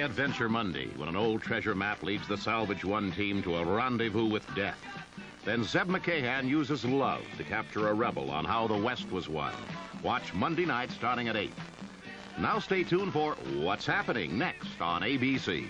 Adventure Monday when an old treasure map leads the Salvage One team to a rendezvous with death. Then Zeb Macahan uses love to capture a rebel on how the West was won. Watch Monday night starting at 8. Now stay tuned for What's Happening next on ABC.